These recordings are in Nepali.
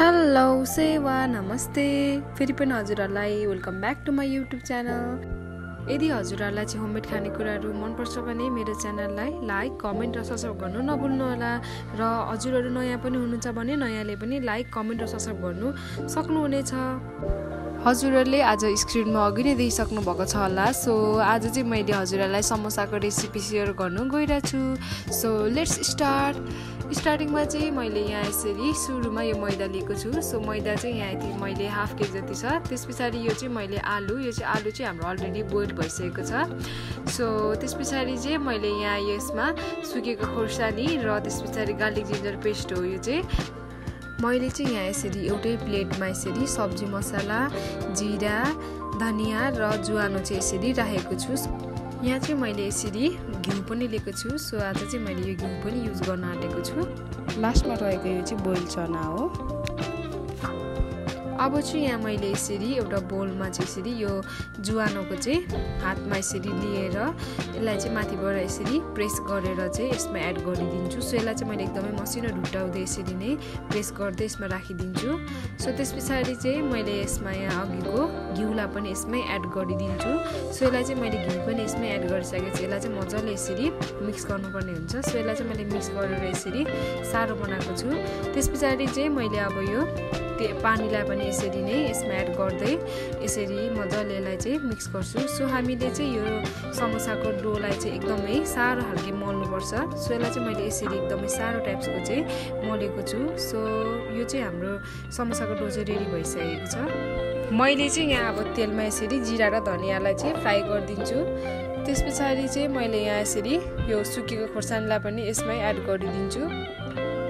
हेलो सेवा नमस्ते फेरि पनि हजुरहरूलाई welcome back to my YouTube channel यदि हजुरहरूलाई चाहिँ होममेड खानेकुराहरू मनपर्छ भने मेरो च्यानललाई लाइक कमेन्ट र सब्सक्राइब गर्नु नभुल्नुहोला र हजुरहरू नयाँ पनि हुनुहुन्छ भने नयाँले पनि लाइक कमेन्ट र सब्सक्राइब गर्नु सक्नुहुनेछ। हजुरहरूले आज स्क्रिनमा अघि नै देखिसक्नु भएको छ होला सो आज चाहिँ मैले हजुरहरूलाई समोसाको रेसिपी सेयर गर्नु गइरहेको छु सो लेट्स स्टार्ट स्टार्टिङमा चाहिँ मैले यहाँ यसरी सुरुमा यो मैदा लिएको छु। सो मैदा चाहिँ यहाँ यति मैले हाफ केजी जति छ त्यस पछाडि यो चाहिँ मैले आलु यो चाहिँ आलु चाहिँ हाम्रो अलरेडी बोइल भइसकेको छ। सो त्यस पछाडि चाहिँ मैले यहाँ यसमा सुकेको खोर्सानी र त्यस पछाडि गार्लिक जिन्जर पेस्ट हो यो चाहिँ। मैले चाहिँ यहाँ यसरी एउटै प्लेटमा यसरी सब्जी मसला जिरा धनियाँ र जुवानो चाहिँ यसरी राखेको छु। यहाँ चाहिँ मैले यसरी घिउ पनि लिएको छु। सो आज चाहिँ मैले यो घिउ पनि युज गर्न आँटेको छु। लास्टमा रहेको यो चाहिँ बोइल चना हो। अब चाहिँ यहाँ मैले यसरी एउटा बोलमा चाहिँ यसरी यो जुवानोको चाहिँ हातमा यसरी लिएर यसलाई चाहिँ माथिबाट यसरी प्रेस गरेर चाहिँ यसमा एड गरिदिन्छु। सो यसलाई चाहिँ मैले एकदमै मसिनो ढुट्टाउँदै यसरी नै प्रेस गर्दै यसमा राखिदिन्छु। सो त्यस पछाडि चाहिँ मैले यसमा यहाँ अघिको घिउलाई पनि यसमै एड गरिदिन्छु। सो यसलाई चाहिँ मैले घिउ पनि यसमै एड गरिसकेपछि यसलाई चाहिँ मजाले यसरी मिक्स गर्नुपर्ने हुन्छ। सो यसलाई चाहिँ मैले मिक्स गरेर यसरी साह्रो बनाएको छु। त्यस पछाडि चाहिँ मैले अब यो पानीलाई पनि यसरी नै यसमा एड गर्दै यसरी मजाले यसलाई चाहिँ मिक्स गर्छु। सो हामीले चाहिँ यो समोसाको डोलाई चाहिँ एकदमै साह्रो खालके मल्नुपर्छ। सो यसलाई चाहिँ मैले यसरी एकदमै साह्रो टाइप्सको चाहिँ मलेको छु। सो यो चाहिँ हाम्रो समोसाको डो चाहिँ रेडी भइसकेको छ। मैले चाहिँ यहाँ अब तेलमा यसरी जिरा र धनियाँलाई चाहिँ फ्राई गरिदिन्छु। त्यस पछाडि चाहिँ मैले यहाँ यसरी यो सुकेको खोर्सानीलाई पनि यसमै एड गरिदिन्छु।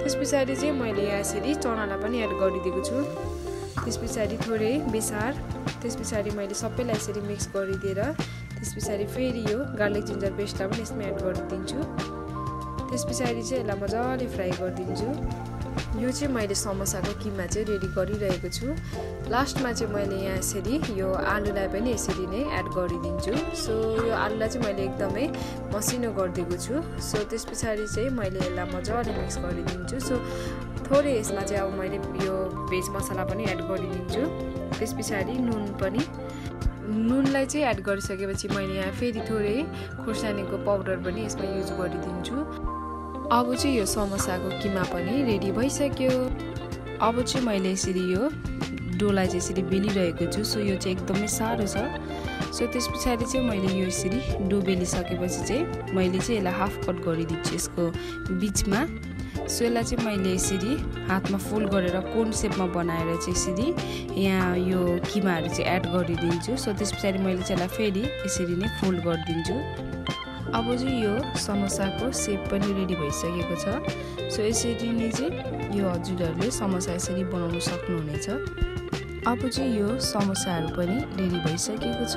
त्यस पछाडि चाहिँ मैले यहाँ यसरी चनालाई पनि एड गरिदिएको छु। त्यस पछाडि थोरै बेसार त्यस पछाडि मैले सबैलाई यसरी मिक्स गरिदिएर त्यस पछाडि फेरि यो गार्लिक जिन्जर पेस्टलाई पनि यसमा एड गरिदिन्छु। त्यस पछाडि चाहिँ यसलाई मजाले फ्राई गरिदिन्छु। यो चाहिँ मैले समोसाको किमा चाहिँ रेडी गरिरहेको छु। लास्टमा चाहिँ मैले यहाँ यसरी यो आलुलाई पनि यसरी नै एड गरिदिन्छु। सो यो आलुलाई चाहिँ मैले एकदमै मसिनो गरिदिएको छु। सो त्यस पछाडि चाहिँ मैले यसलाई मजाले मिक्स गरिदिन्छु। सो थोरै यसमा चाहिँ अब मैले यो भेज मसला पनि एड गरिदिन्छु। त्यस पछाडि नुन पनि। नुनलाई चाहिँ एड गरिसकेपछि मैले यहाँ फेरि थोरै खुर्सानीको पाउडर पनि यसमा युज गरिदिन्छु। अब चाहिँ यो समोसाको किमा पनि रेडी भइसक्यो। अब चाहिँ मैले यसरी यो डोलाई चाहिँ यसरी बेलिरहेको छु सो यो चाहिँ एकदमै साह्रो छ। सो त्यस पछाडि चाहिँ मैले यो यसरी डो बेलिसकेपछि चाहिँ मैले चाहिँ यसलाई हाफ कट गरिदिन्छु यसको बिचमा। सो यसलाई चाहिँ मैले यसरी हातमा फोल्ड गरेर कोन सेपमा बनाएर चाहिँ यसरी यहाँ यो किमाहरू चाहिँ एड गरिदिन्छु। सो त्यस पछाडि मैले चाहिँ यसलाई फेरि यसरी नै फोल्ड गरिदिन्छु। अब चाहिँ यो समोसाको सेप पनि रेडी भइसकेको छ। सो यसरी नै चाहिँ यो हजुरहरूले समोसा यसरी बनाउनु सक्नुहुनेछ। अब चाहिँ यो समोसाहरू पनि रेडी भइसकेको छ।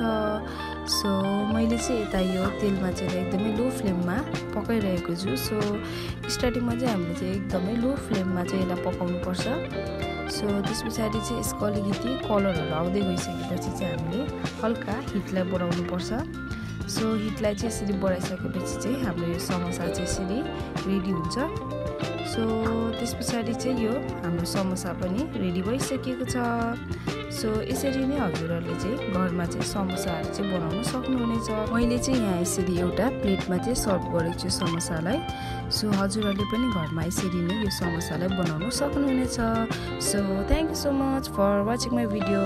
सो मैले चाहिँ यता यो तेलमा चाहिँ एकदमै लो फ्लेममा पकाइरहेको छु। सो स्टार्टिङमा चाहिँ हामीले चाहिँ एकदमै लो फ्लेममा चाहिँ यसलाई पकाउनुपर्छ। सो त्यस पछाडि चाहिँ यसको अलिकति कलरहरू आउँदै गइसकेपछि चाहिँ हामीले हल्का हिटलाई बढाउनुपर्छ। सो हिटलाई चाहिँ यसरी बढाइसकेपछि चाहिँ हाम्रो यो समोसा चाहिँ यसरी रेडी हुन्छ। सो त्यस पछाडि चाहिँ यो हाम्रो समोसा पनि रेडी भइसकेको छ। सो यसरी नै हजुरहरूले चाहिँ घरमा चाहिँ समोसाहरू चाहिँ बनाउन सक्नुहुनेछ। मैले चाहिँ यहाँ यसरी एउटा प्लेटमा चाहिँ सर्भ गरेको छु समोसालाई। सो हजुरहरूले पनि घरमा यसरी नै यो समोसालाई बनाउनु सक्नुहुनेछ। So thank you so much for watching my video